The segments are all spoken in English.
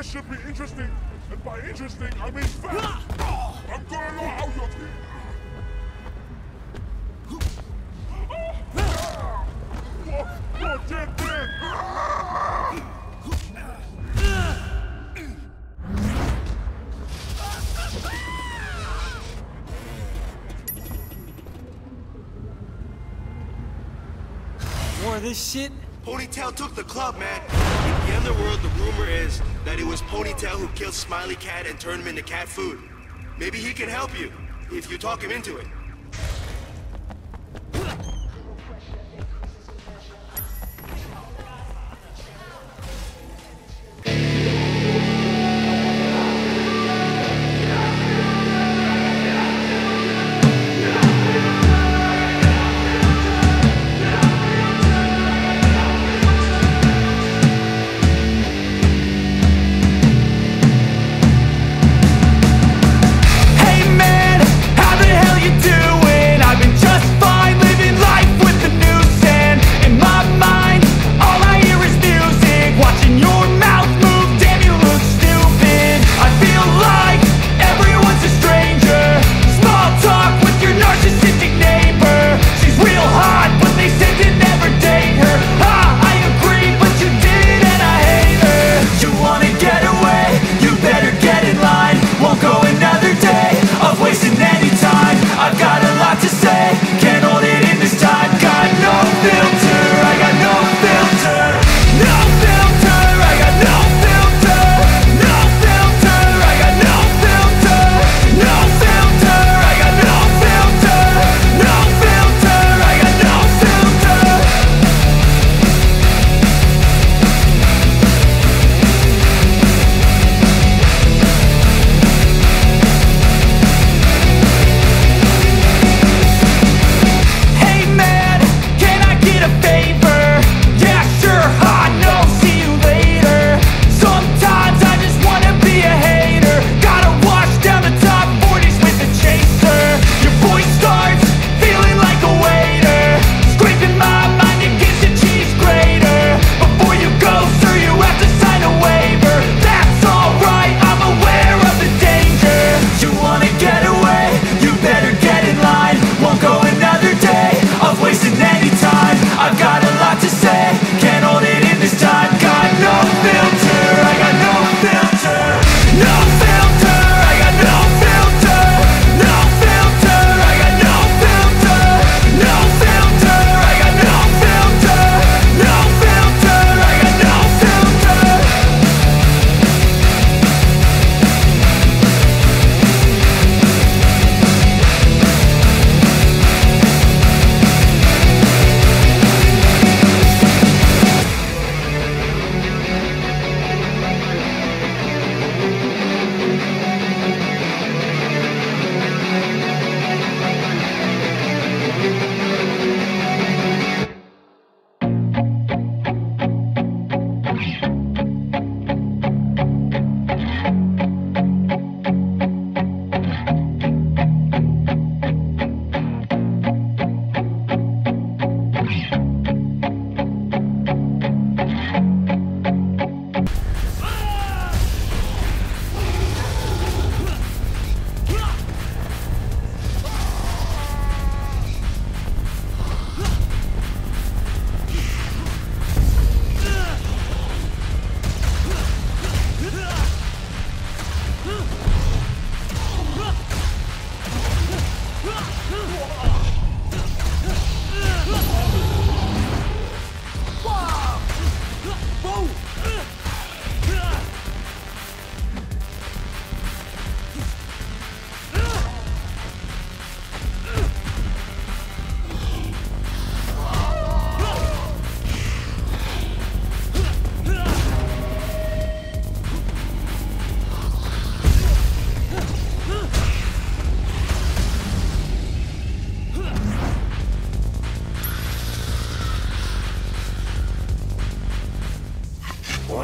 this should be interesting. And by interesting, I mean fast. I'm gonna know how you're... Oh! More of this shit? Ponytail took the club, man. In the underworld, the rumor is that it was Ponytail who killed Smiley Cat and turned him into cat food. Maybe he can help you, if you talk him into it.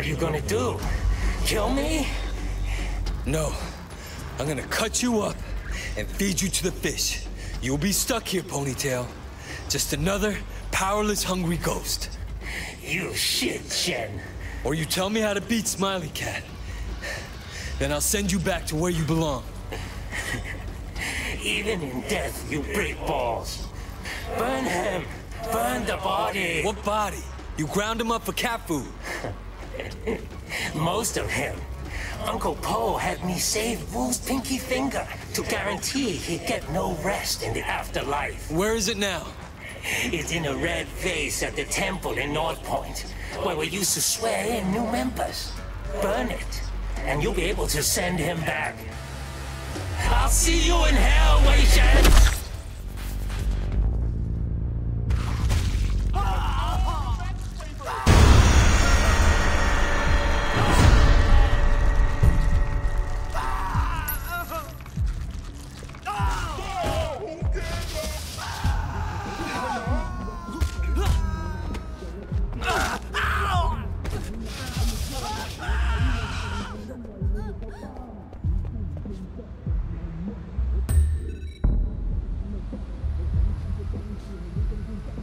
You gonna do? Kill me? No. I'm gonna cut you up and feed you to the fish. You'll be stuck here, Ponytail. Just another powerless, hungry ghost. You shit, Shen. Or you tell me how to beat Smiley Cat, then I'll send you back to where you belong. Even in death, you break balls. Burn him. Burn the body. What body? You ground him up for cat food. Most of him. Uncle Po had me save Wu's pinky finger to guarantee he'd get no rest in the afterlife. Where is it now? It's in a red vase at the temple in North Point, where we used to swear in new members. Burn it, and you'll be able to send him back. I'll see you in hell, Wei Shen!